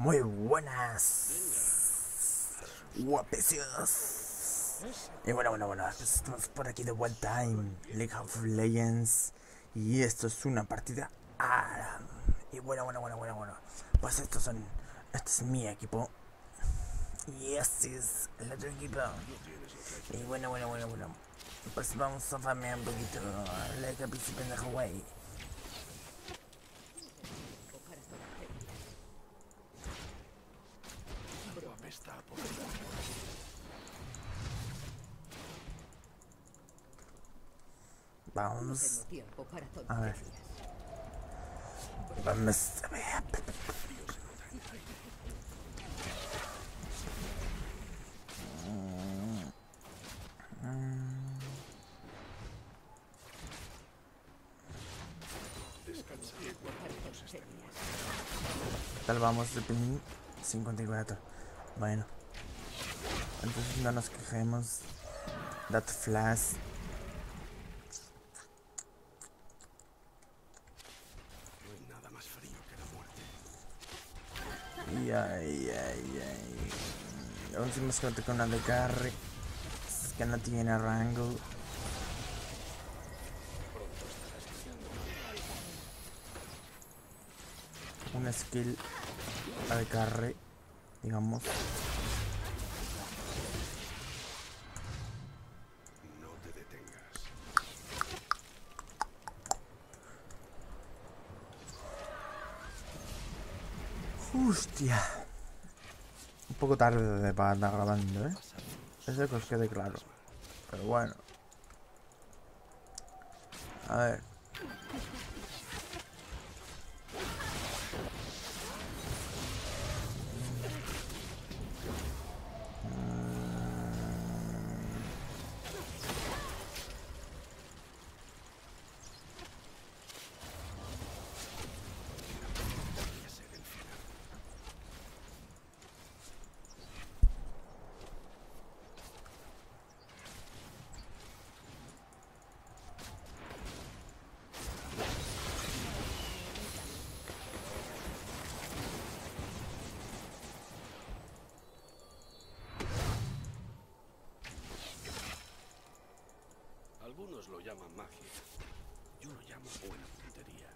Muy buenas. Guapecios. Y bueno, bueno, bueno, estamos por aquí de One Time, League of Legends. Y esto es una partida ARAM. Y bueno, bueno, bueno, bueno, bueno. Pues estos son. Este es mi equipo. Y este es el otro equipo. Y bueno, bueno, bueno, bueno. Pues vamos a farmear un poquito. La que principio de Vamos. A ver. Vamos a ver. ¿Qué tal vamos de pin 54? Bueno. Entonces no nos quejemos. That flash. Ay, ay, ay. Aún si me con una de carry. Es que no tiene rango. Una skill. La de carry. Digamos. Hostia. Un poco tarde para andar grabando, ¿eh? Eso que os quede claro. Pero bueno. A ver. Lo llaman magia. Yo lo llamo buena puntería.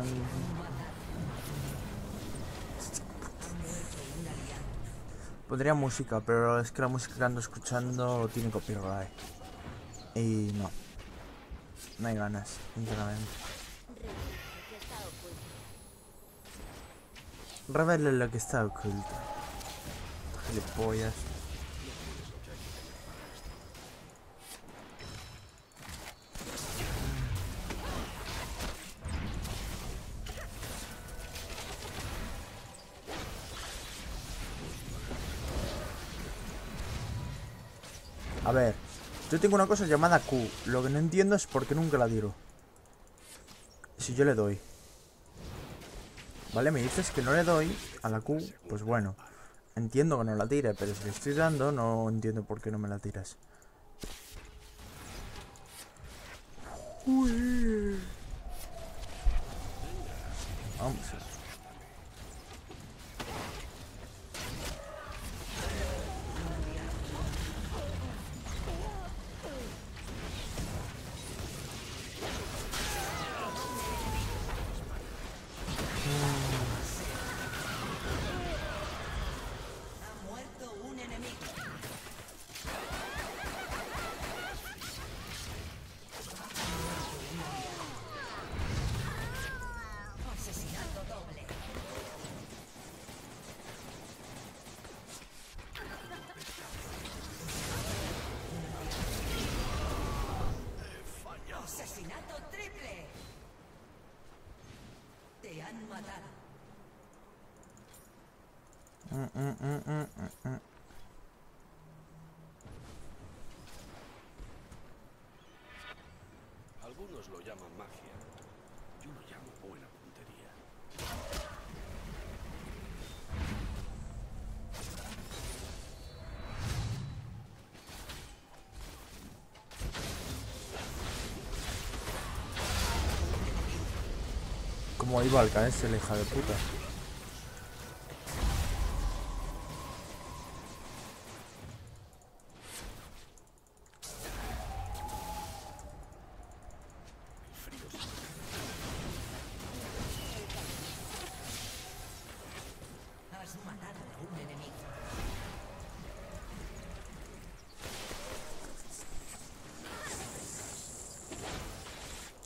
Tan... Pondría música, pero es que la música que ando escuchando tiene copyright. Y no. No hay ganas, sinceramente. Revele lo que está oculto. Gilipollas. Yo tengo una cosa llamada Q. Lo que no entiendo es por qué nunca la tiro. Si yo le doy. Vale, me dices que no le doy a la Q, pues bueno. Entiendo que no la tire, pero si le estoy dando, no entiendo por qué no me la tiras. Uy. Vamos. 嗯嗯嗯嗯嗯嗯。¿Cómo iba al caerse la hija de puta? El frío se Has matado a un enemigo.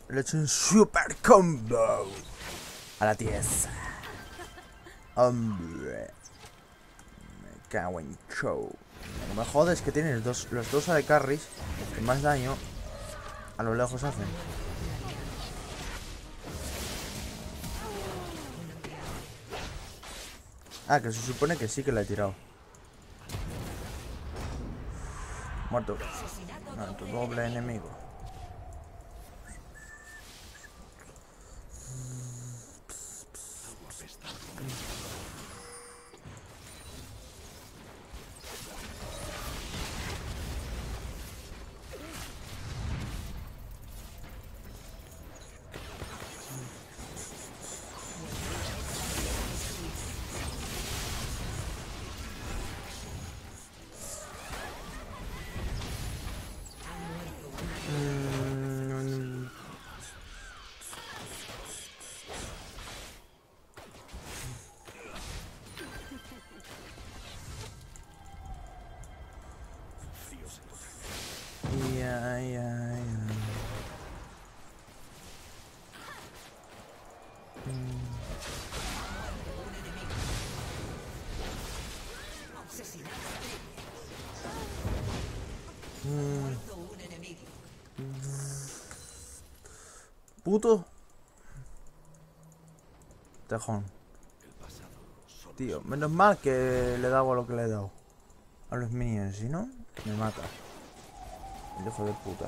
Le he hecho un super combo a la tiesa. Hombre. Me cago en show. Lo me jode es que tienen dos, los dos AD carries que más daño a lo lejos hacen. Ah, que se supone que sí que la he tirado. Muerto. No, tu doble enemigo. Puto. Tejón. Tío, menos mal que le he dado a lo que le he dado. A los minions, si no, me mata. El hijo de puta.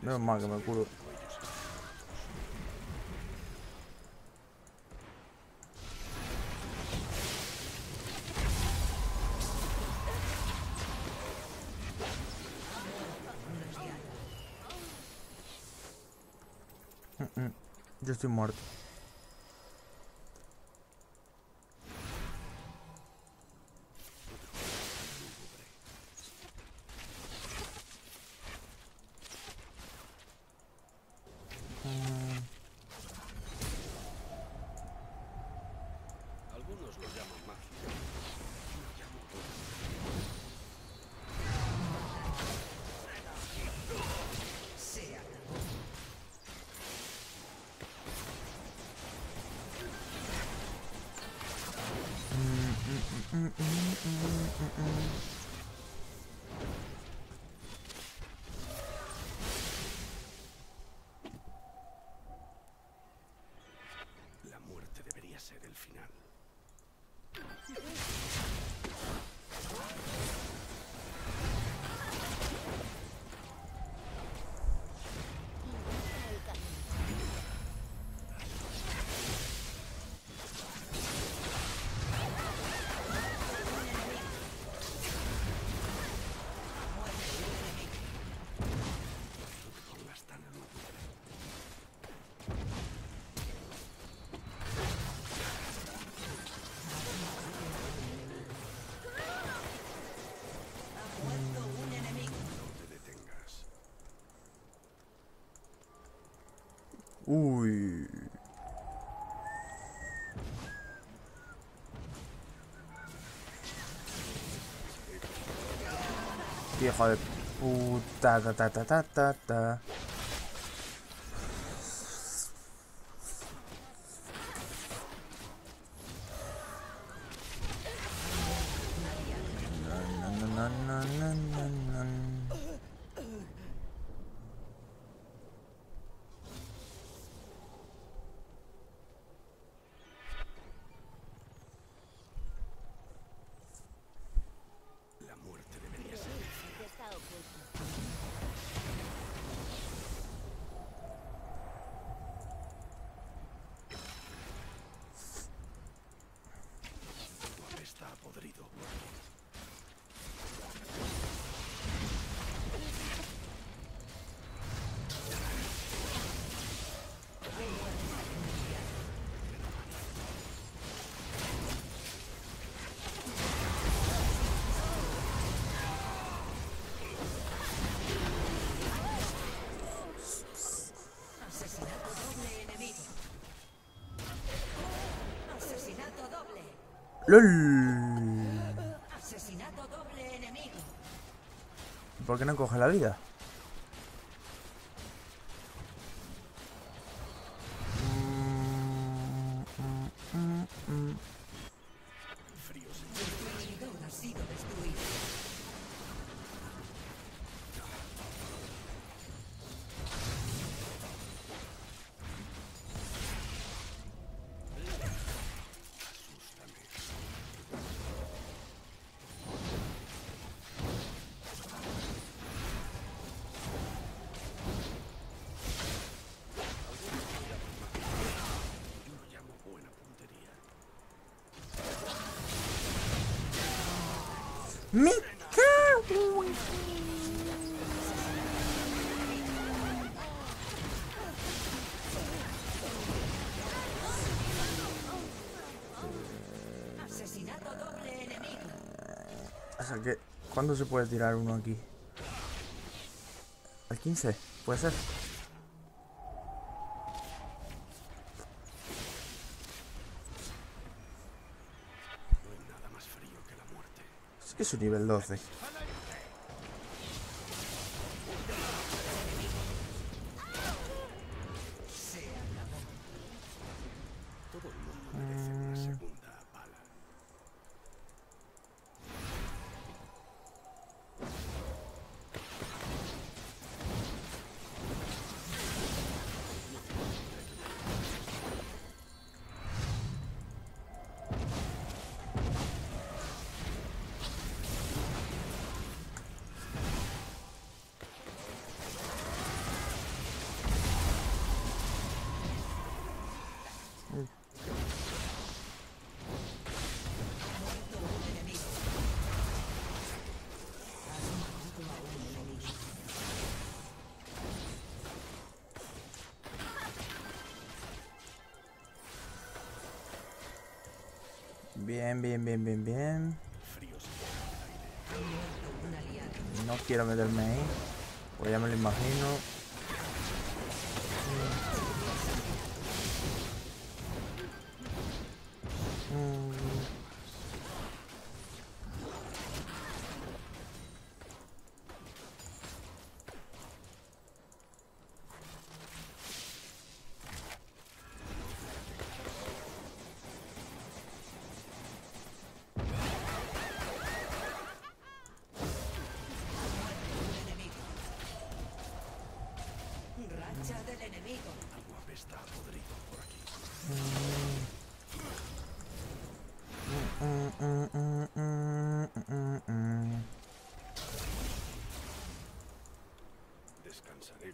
Mm. Menos mal que me curo. Mm. Yo estoy Ui. Geh halb. Uh, da da da da da da da. ¡Lol! Asesinato doble enemigo. ¿Por qué no coge la vida? ¡Me cago Asesinato doble enemigo. O sea que, ¿cuándo se puede tirar uno aquí? ¿Al 15? ¿Puede ser? No hay nada más frío que la muerte. Un nivel 12. Bien, bien, bien, bien, bien. No quiero meterme ahí. Pues ya me lo imagino.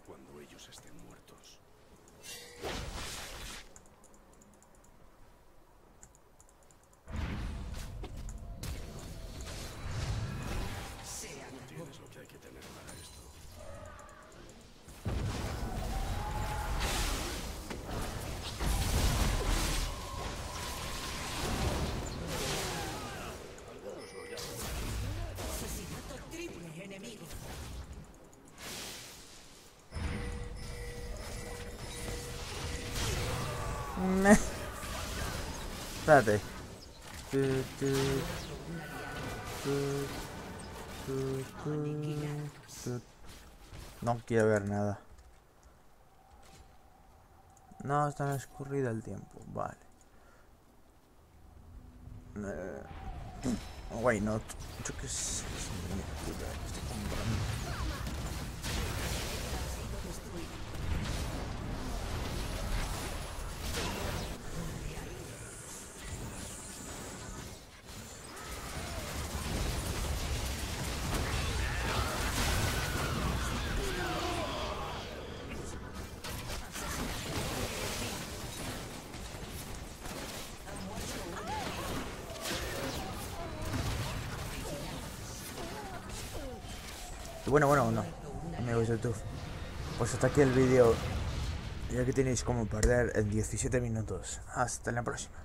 Cuando Espérate. No quiero ver nada. No, está escurrida el tiempo. Vale. Eh, Why not? Yo qué sé. Bueno, bueno, no. Amigos de YouTube. Pues hasta aquí el vídeo. Ya que tenéis como perder en 17 minutos. Hasta la próxima.